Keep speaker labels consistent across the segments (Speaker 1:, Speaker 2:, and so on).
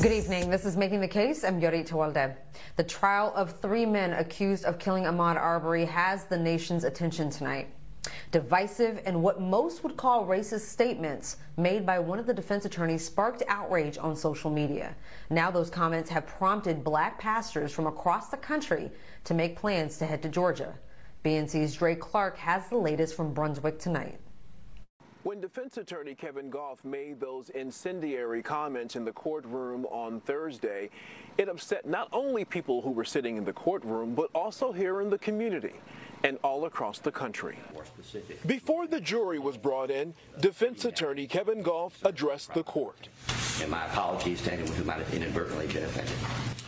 Speaker 1: Good evening. This is Making the Case. I'm Yodit Tewolde. The trial of three men accused of killing Ahmaud Arbery has the nation's attention tonight. Divisive and what most would call racist statements made by one of the defense attorneys sparked outrage on social media. Now those comments have prompted black pastors from across the country to make plans to head to Georgia. BNC's Dre Clark has the latest from Brunswick tonight.
Speaker 2: When defense attorney Kevin Gough made those incendiary comments in the courtroom on Thursday, it upset not only people who were sitting in the courtroom, but also here in the community and all across the country. Before the jury was brought in, defense attorney Kevin Gough addressed the court.
Speaker 3: And my apologies to anyone who might have inadvertently been offended.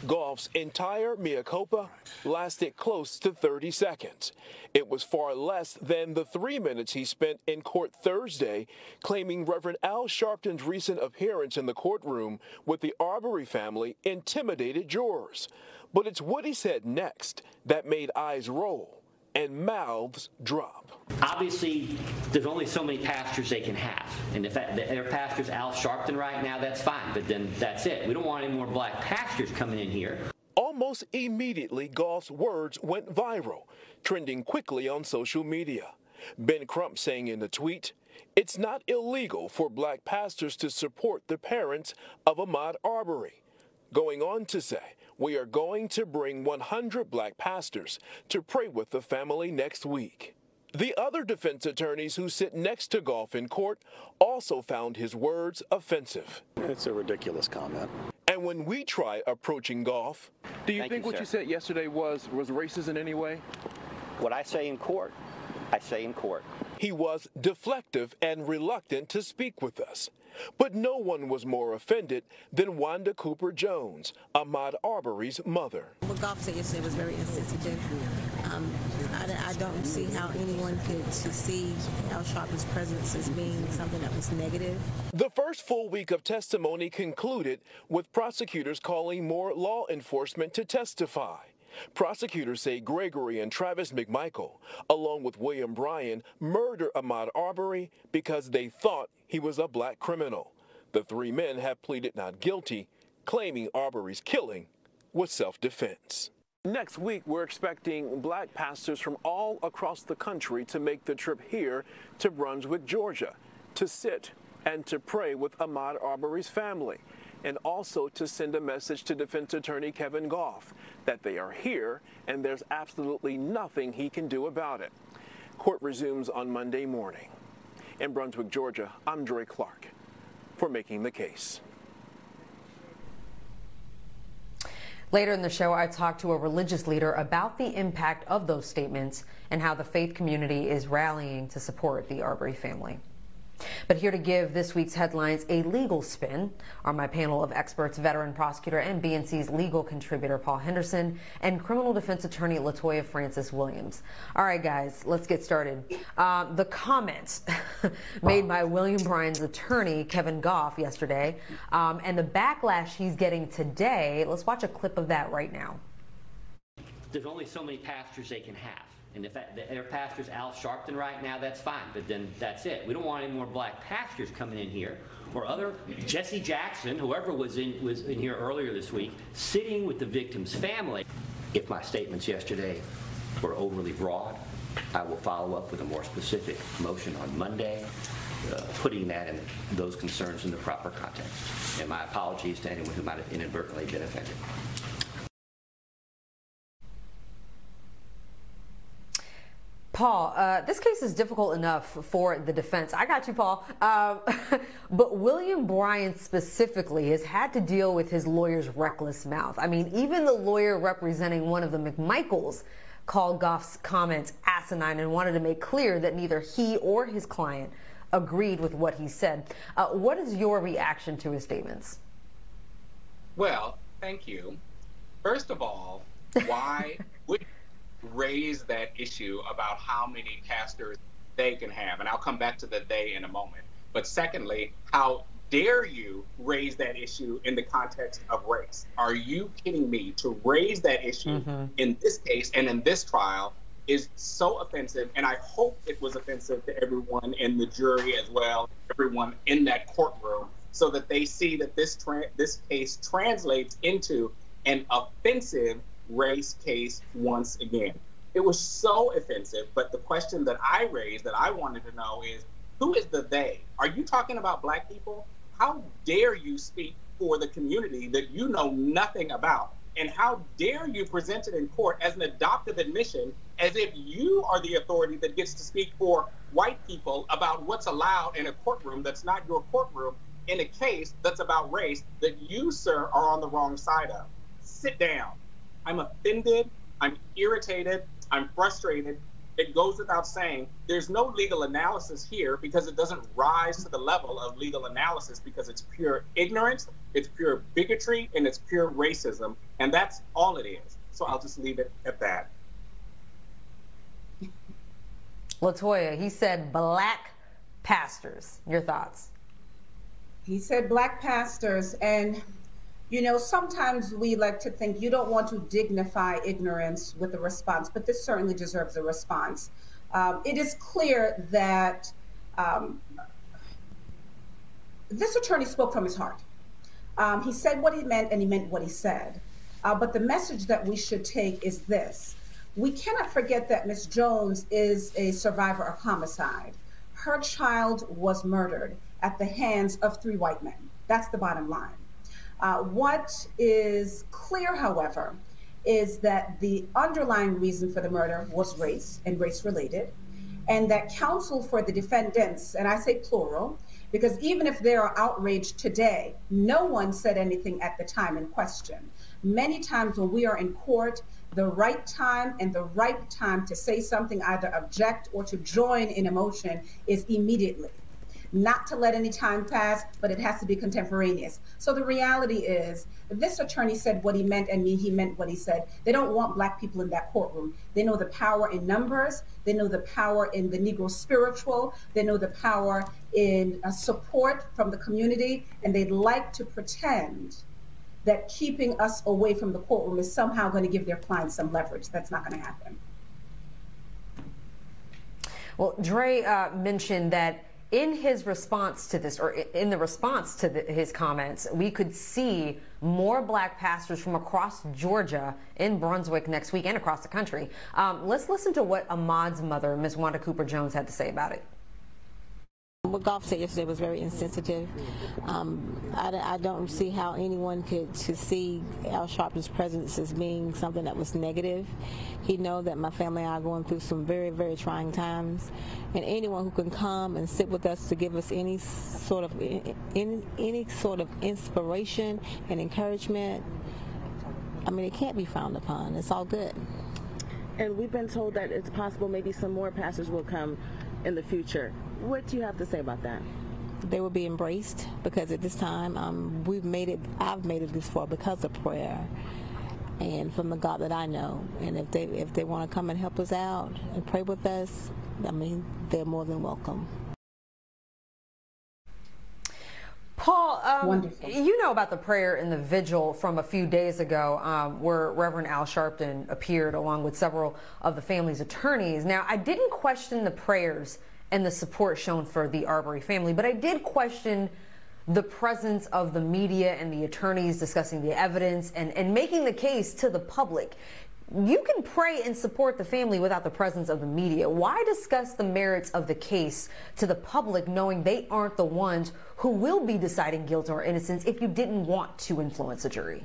Speaker 2: Gough's entire mea culpa lasted close to 30 seconds. It was far less than the three minutes he spent in court Thursday, claiming Reverend Al Sharpton's recent appearance in the courtroom with the Arbery family intimidated jurors. But it's what he said next that made eyes roll and mouths drop.
Speaker 3: Obviously, there's only so many pastors they can have. And if their pastor's Al Sharpton right now, that's fine, but then that's it. We don't want any more black pastors coming in here.
Speaker 2: Almost immediately, Gough's words went viral, trending quickly on social media. Ben Crump saying in a tweet, it's not illegal for black pastors to support the parents of Ahmaud Arbery. Going on to say, we are going to bring 100 black pastors to pray with the family next week. The other defense attorneys who sit next to Gough in court also found his words offensive.
Speaker 4: It's a ridiculous comment.
Speaker 2: And when we try approaching Gough,
Speaker 5: do you Thank think you, what sir. you said yesterday was was racist in any way?
Speaker 3: What I say in court, I say in court.
Speaker 2: He was deflective and reluctant to speak with us. But no one was more offended than Wanda Cooper Jones, Ahmaud Arbery's mother.
Speaker 6: What Gough said yesterday was very insensitive. Um, I, I, don't see how anyone could see Al Sharpton's presence as being something that was negative.
Speaker 2: The first full week of testimony concluded with prosecutors calling more law enforcement to testify. Prosecutors say Gregory and Travis McMichael, along with William Bryan, murdered Ahmaud Arbery because they thought he was a black criminal. The three men have pleaded not guilty, claiming Arbery's killing was self-defense. Next week, we're expecting black pastors from all across the country to make the trip here to Brunswick, Georgia, to sit and to pray with Ahmaud Arbery's family and also to send a message to defense attorney Kevin Gough that they are here and there's absolutely nothing he can do about it. Court resumes on Monday morning. In Brunswick, Georgia, I'm Dre Clark for Making the Case.
Speaker 1: Later in the show, I talked to a religious leader about the impact of those statements and how the faith community is rallying to support the Arbery family. But here to give this week's headlines a legal spin are my panel of experts, veteran prosecutor and BNC's legal contributor Paul Henderson and criminal defense attorney Latoya Francis Williams. All right, guys, let's get started. Uh, the comments made by William Bryan's attorney Kevin Gough yesterday um, and the backlash he's getting today. Let's watch a clip of that right now.
Speaker 3: There's only so many pastors they can have. And if that, their pastor's Al Sharpton right now, that's fine, but then that's it. We don't want any more black pastors coming in here or other Jesse Jackson, whoever was in was in here earlier this week, sitting with the victim's family. If my statements yesterday were overly broad, I will follow up with a more specific motion on Monday, uh, putting that and those concerns in the proper context. And my apologies to anyone who might have inadvertently been offended.
Speaker 1: Paul, uh, this case is difficult enough for the defense. I got you, Paul. Um, but William Bryan specifically has had to deal with his lawyer's reckless mouth. I mean, even the lawyer representing one of the McMichaels called Gough's comments asinine and wanted to make clear that neither he or his client agreed with what he said. Uh, what is your reaction to his statements?
Speaker 7: Well, thank you. First of all, why would raise that issue about how many pastors they can have. And I'll come back to the they in a moment. But secondly, how dare you raise that issue in the context of race? Are you kidding me? To raise that issue mm-hmm. in this case and in this trial is so offensive. And I hope it was offensive to everyone in the jury as well, everyone in that courtroom. so that they see that this tra- this case translates into an offensive race case once again. It was so offensive, but the question that I raised that I wanted to know is who is the they? Are you talking about black people? How dare you speak for the community that you know nothing about? And how dare you present it in court as an adoptive admission as if you are the authority that gets to speak for white people about what's allowed in a courtroom that's not your courtroom in a case that's about race that you, sir, are on the wrong side of? Sit down. I'm offended. I'm irritated. I'm frustrated. It goes without saying there's no legal analysis here because it doesn't rise to the level of legal analysis because it's pure ignorance, it's pure bigotry, and it's pure racism. And that's all it is. So I'll just leave it at that.
Speaker 1: Latoya, he said black pastors. Your thoughts?
Speaker 8: He said black pastors. And you know, sometimes we like to think you don't want to dignify ignorance with a response, but this certainly deserves a response. Um, it is clear that um, this attorney spoke from his heart. Um, he said what he meant and he meant what he said. Uh, but the message that we should take is this we cannot forget that Miss Jones is a survivor of homicide. Her child was murdered at the hands of three white men. That's the bottom line. Uh, what is clear, however, is that the underlying reason for the murder was race and race related, and that counsel for the defendants, and I say plural, because even if they are outraged today, no one said anything at the time in question. Many times when we are in court, the right time and the right time to say something, either object or to join in emotion, is immediately not to let any time pass, but it has to be contemporaneous. So the reality is, this attorney said what he meant, and he meant what he said. They don't want black people in that courtroom. They know the power in numbers. They know the power in the Negro spiritual. They know the power in uh, support from the community, and they'd like to pretend that keeping us away from the courtroom is somehow going to give their clients some leverage. That's not going to happen.
Speaker 1: Well, Dre uh, mentioned that in his response to this, or in the response to the, his comments, we could see more black pastors from across Georgia in Brunswick next week and across the country. Um, let's listen to what Ahmaud's mother, Ms. Wanda Cooper Jones, had to say about it.
Speaker 6: What Gough said yesterday was very insensitive. Um, I, I, don't see how anyone could to see Al Sharpton's presence as being something that was negative. He know that my family and I are going through some very, very trying times, and anyone who can come and sit with us to give us any sort of any, any sort of inspiration and encouragement, I mean, it can't be frowned upon. It's all good.
Speaker 9: And we've been told that it's possible maybe some more pastors will come in the future. What do you have to say about that?
Speaker 6: They will be embraced because at this time um, we've made it. I've made it this far because of prayer and from the God that I know. And if they if they want to come and help us out and pray with us, I mean they're more than welcome.
Speaker 1: Paul, um, you know about the prayer in the vigil from a few days ago um, where Reverend Al Sharpton appeared along with several of the family's attorneys. Now, I didn't question the prayers and the support shown for the Arbery family, but I did question the presence of the media and the attorneys discussing the evidence and, and making the case to the public. You can pray and support the family without the presence of the media. Why discuss the merits of the case to the public knowing they aren't the ones who will be deciding guilt or innocence if you didn't want to influence a jury?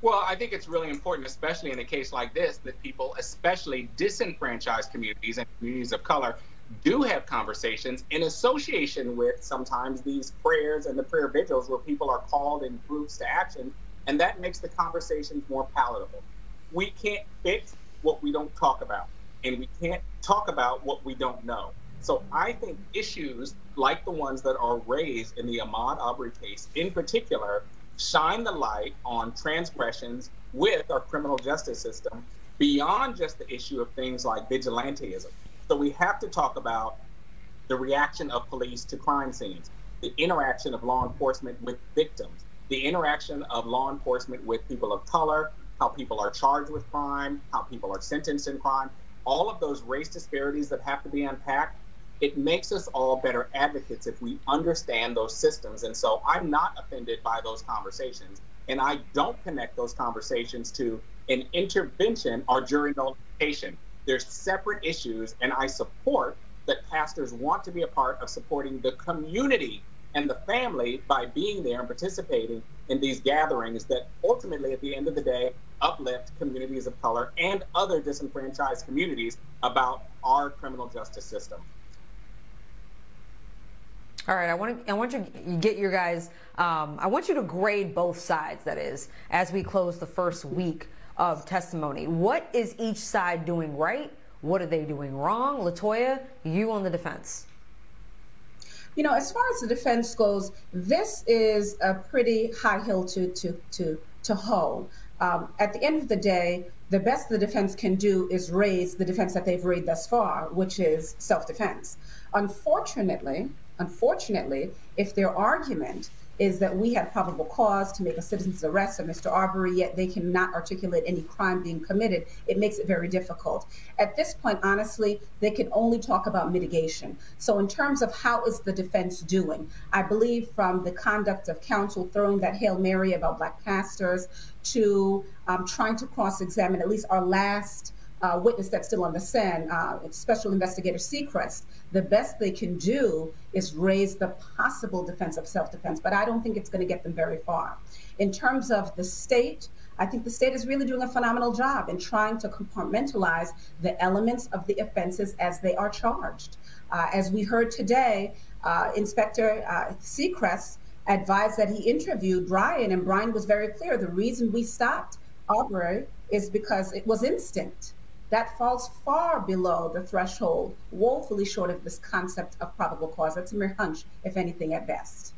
Speaker 7: Well, I think it's really important, especially in a case like this, that people, especially disenfranchised communities and communities of color, do have conversations in association with sometimes these prayers and the prayer vigils where people are called in groups to action, and that makes the conversations more palatable we can't fix what we don't talk about, and we can't talk about what we don't know. So I think issues like the ones that are raised in the Ahmaud Arbery case, in particular, shine the light on transgressions with our criminal justice system beyond just the issue of things like vigilanteism. So we have to talk about the reaction of police to crime scenes, the interaction of law enforcement with victims, the interaction of law enforcement with people of color, how people are charged with crime, how people are sentenced in crime, all of those race disparities that have to be unpacked, it makes us all better advocates if we understand those systems. And so I'm not offended by those conversations. And I don't connect those conversations to an intervention or jury nullification. There's separate issues, and I support that pastors want to be a part of supporting the community and the family by being there and participating in these gatherings that ultimately, at the end of the day, uplift communities of color and other disenfranchised communities about our criminal justice system.
Speaker 1: All right, I want to I want you to get your guys. Um, I want you to grade both sides. That is, as we close the first week of testimony, what is each side doing right? What are they doing wrong? Latoya, you on the defense.
Speaker 8: You know, as far as the defense goes, this is a pretty high hill to to to to hoe. Um, at the end of the day, the best the defense can do is raise the defense that they've raised thus far, which is self-defense. Unfortunately, Unfortunately, if their argument is that we had probable cause to make a citizen's arrest of Mr. Arbery, yet they cannot articulate any crime being committed, it makes it very difficult. At this point, honestly, they can only talk about mitigation. So, in terms of how is the defense doing, I believe from the conduct of counsel throwing that Hail Mary about black pastors to um, trying to cross examine at least our last uh, witness that's still on the scene, uh, Special Investigator Secrest, the best they can do is raise the possible defense of self defense, but I don't think it's going to get them very far. In terms of the state, I think the state is really doing a phenomenal job in trying to compartmentalize the elements of the offenses as they are charged. Uh, as we heard today, uh, Inspector uh, Secrest advised that he interviewed Bryan, and Bryan was very clear. The reason we stopped Arbery is because it was instinct that falls far below the threshold, woefully short of this concept of probable cause. That's a mere hunch, if anything, at best.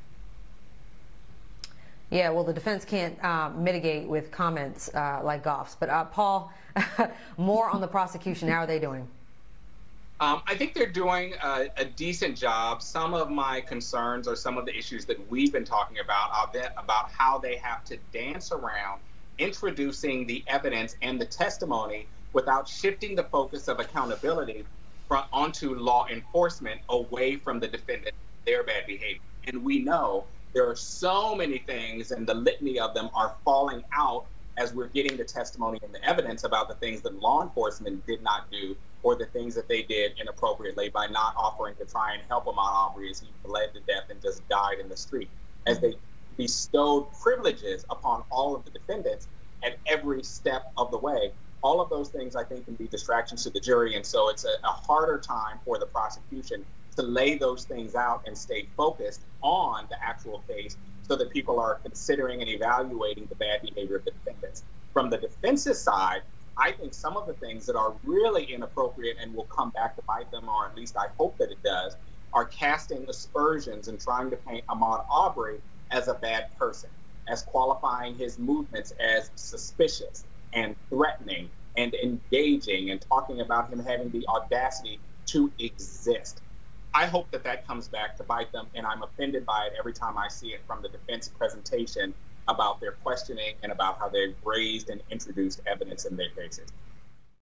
Speaker 1: Yeah, well, the defense can't uh, mitigate with comments uh, like Gough's. But uh, Paul, more on the prosecution. How are they doing?
Speaker 7: Um, I think they're doing a, a, decent job. Some of my concerns are some of the issues that we've been talking about, about how they have to dance around introducing the evidence and the testimony without shifting the focus of accountability onto law enforcement away from the defendant, their bad behavior. And we know there are so many things, and the litany of them are falling out as we're getting the testimony and the evidence about the things that law enforcement did not do or the things that they did inappropriately by not offering to try and help out Arbery as he bled to death and just died in the street. As they bestowed privileges upon all of the defendants at every step of the way all of those things I think can be distractions to the jury. And so it's a, a harder time for the prosecution to lay those things out and stay focused on the actual case so that people are considering and evaluating the bad behavior of the defendants. From the defense's side, I think some of the things that are really inappropriate and will come back to bite them, or at least I hope that it does, are casting aspersions and trying to paint Ahmaud Arbery as a bad person, as qualifying his movements as suspicious, and threatening and engaging and talking about him having the audacity to exist. I hope that that comes back to bite them, and I'm offended by it every time I see it from the defense presentation about their questioning and about how they've raised and introduced evidence in their cases.